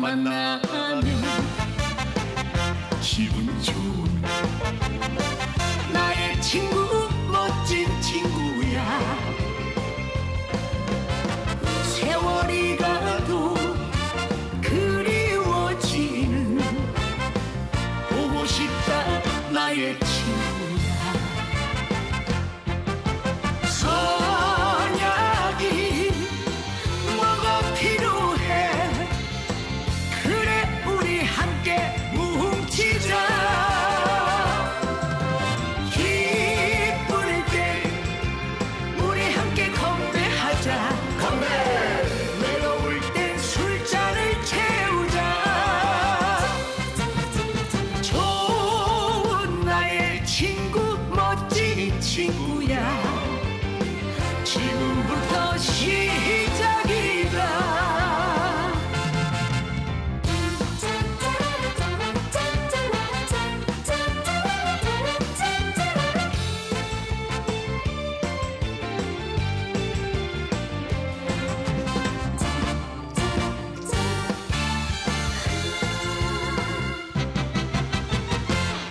만나면 기분 좋은 나의 친구 멋진 친구야. 세월이 가도 그리워지는 보고 싶다 나의 친구 친구야. 지금부터 시작이다.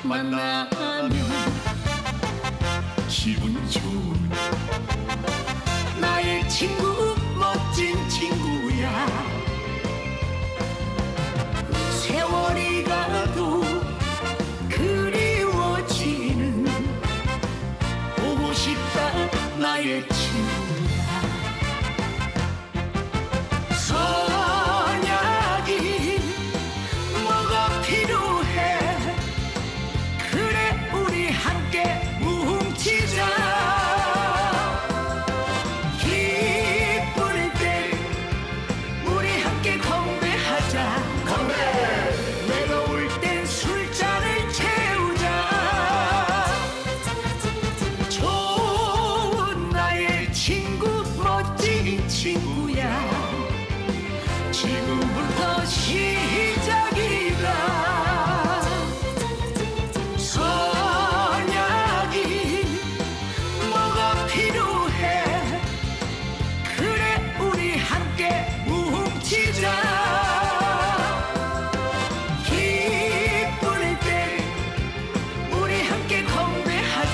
만나면 기분 좋은 나의 친구 멋진 친구야. 세월이 가도 그리워지는 보고 싶다 나의 친구.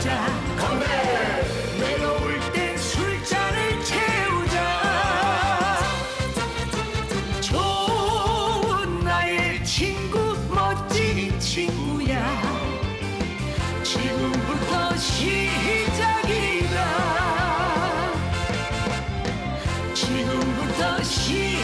채우자 건배! 외로울 땐 술잔을 채우자. 좋은 나의 친구 멋진 친구야. 지금부터 시작이다. 지금부터 시작